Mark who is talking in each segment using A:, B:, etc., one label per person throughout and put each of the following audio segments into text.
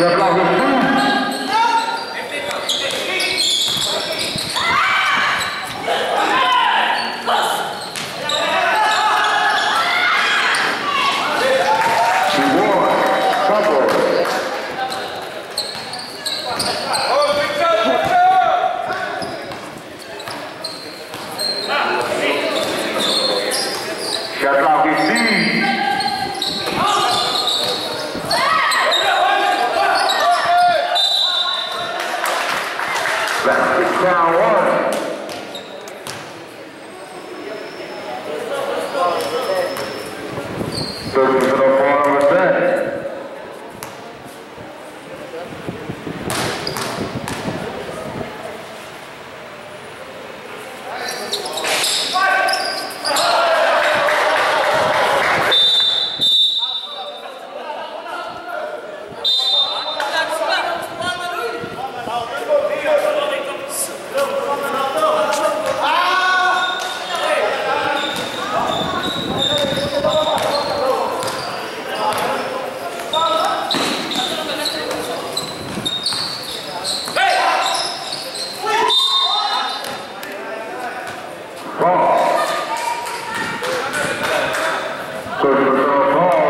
A: Yeah, Soy Sobre o microfone.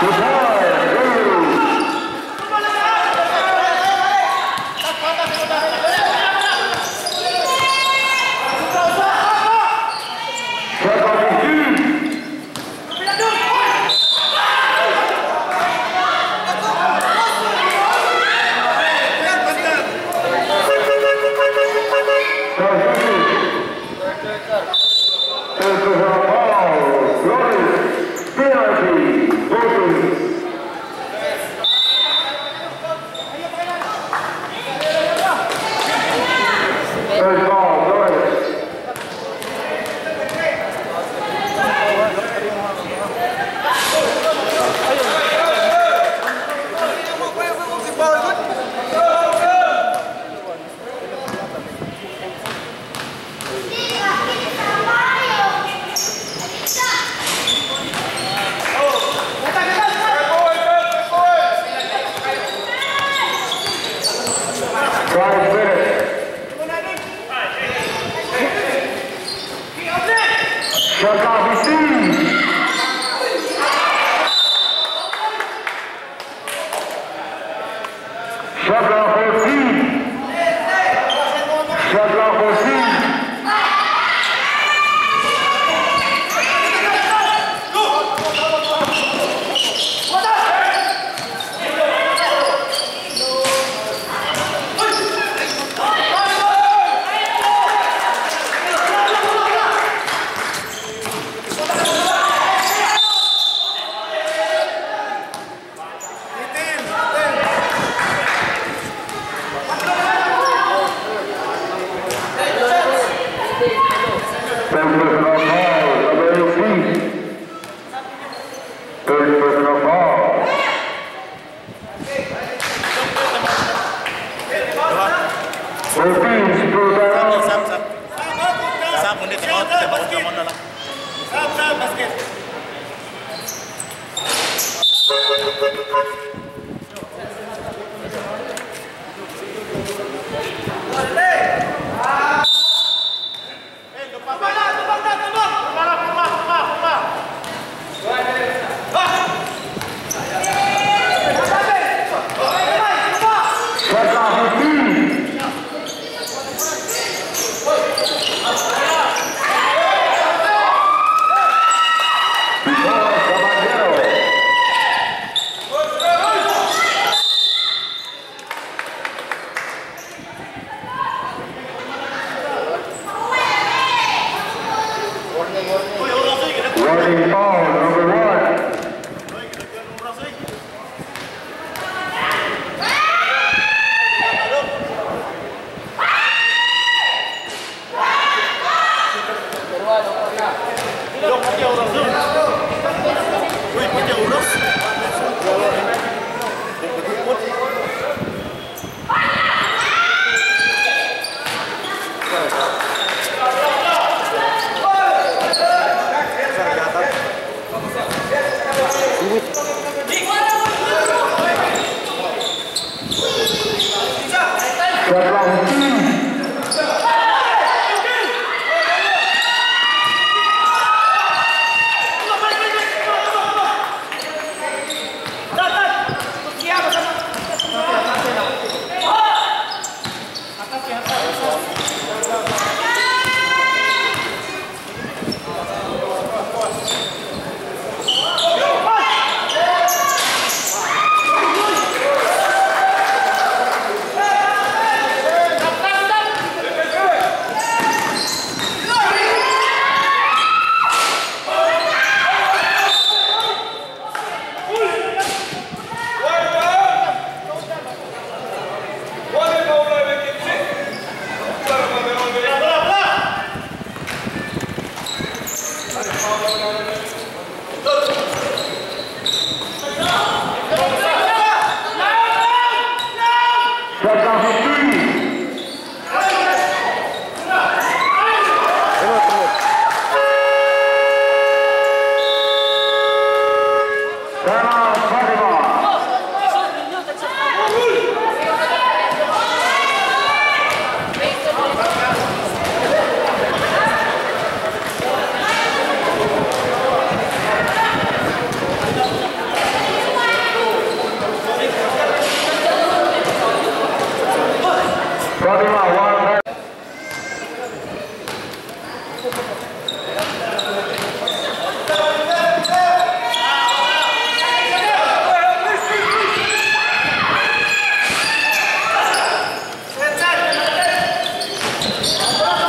A: 有朋。Thank.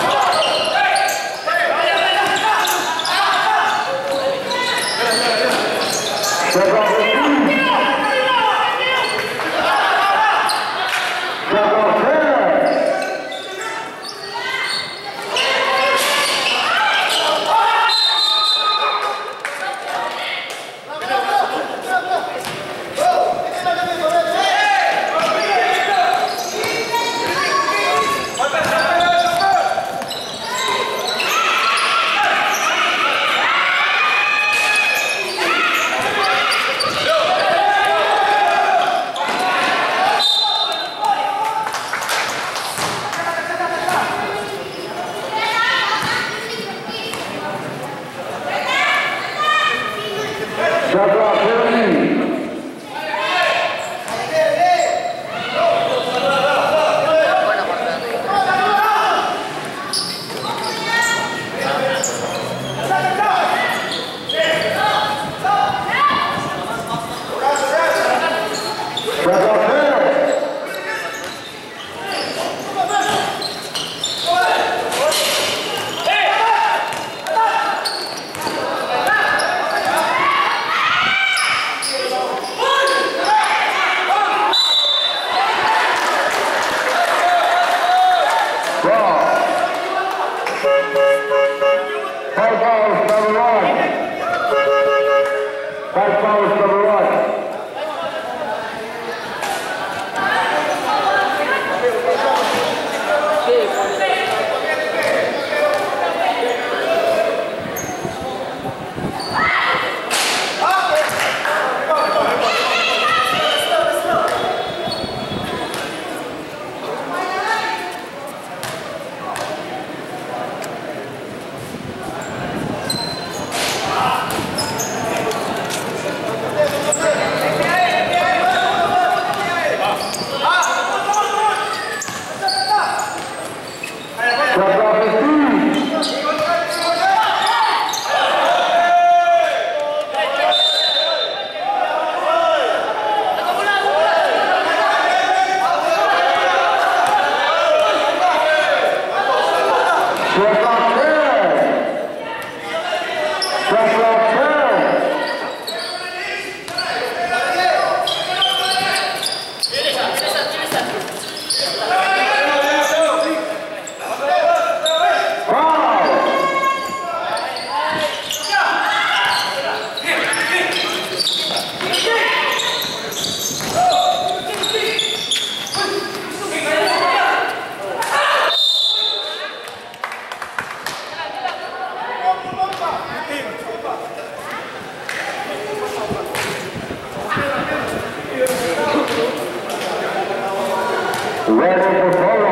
A: ready for bowling.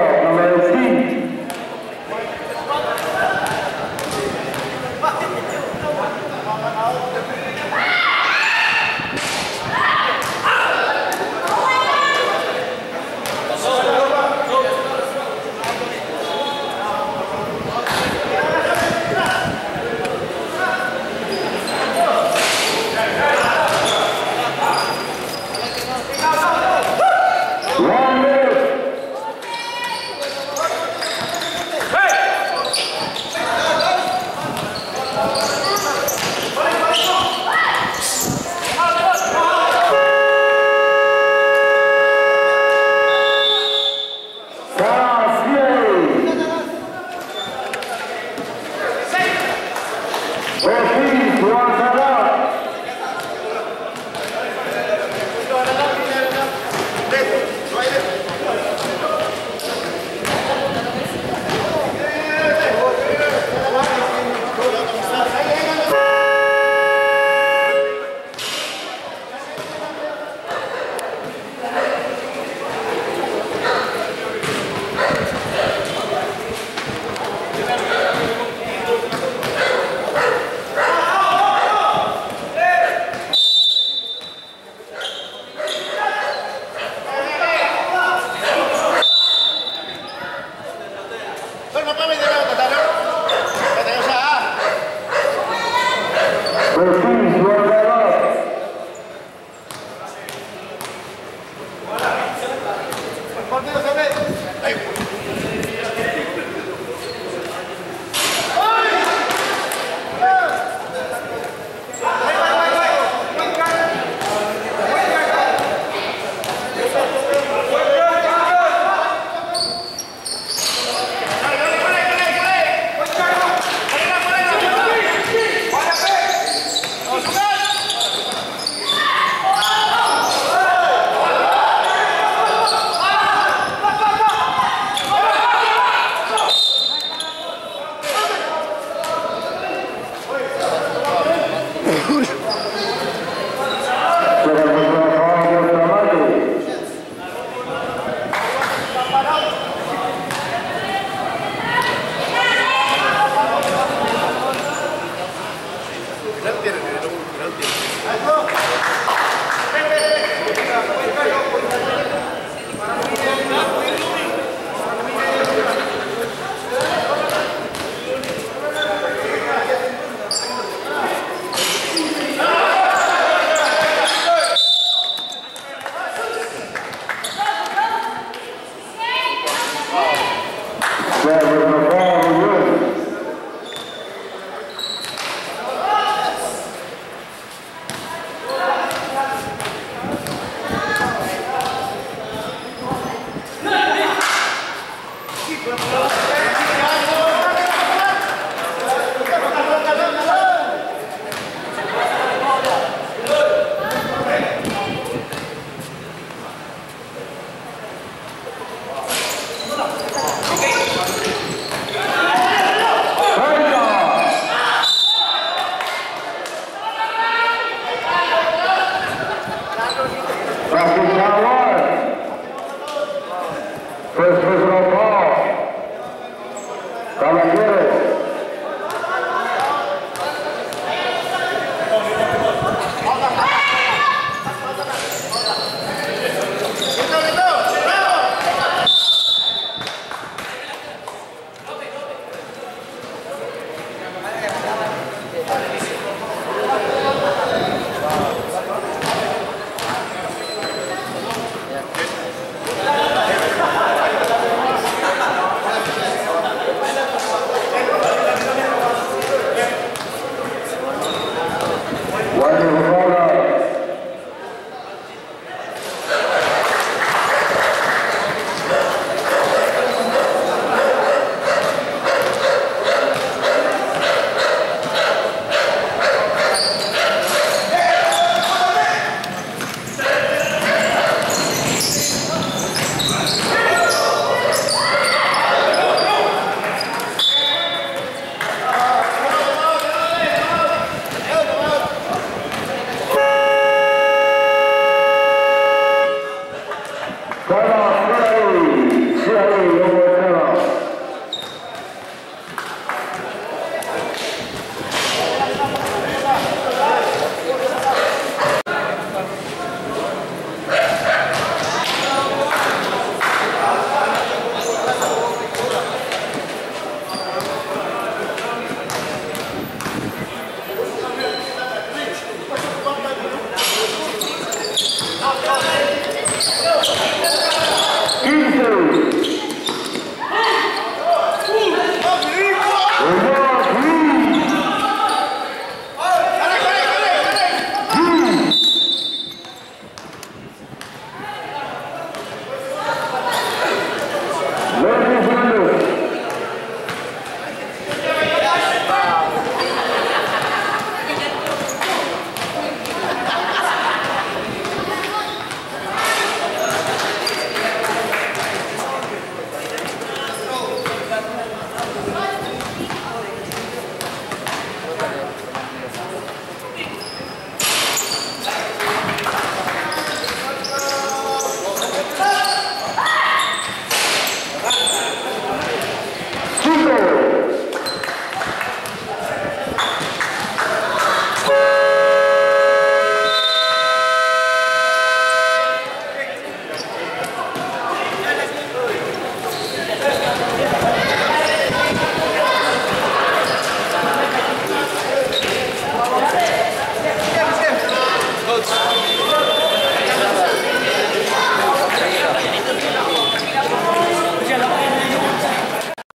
A: Second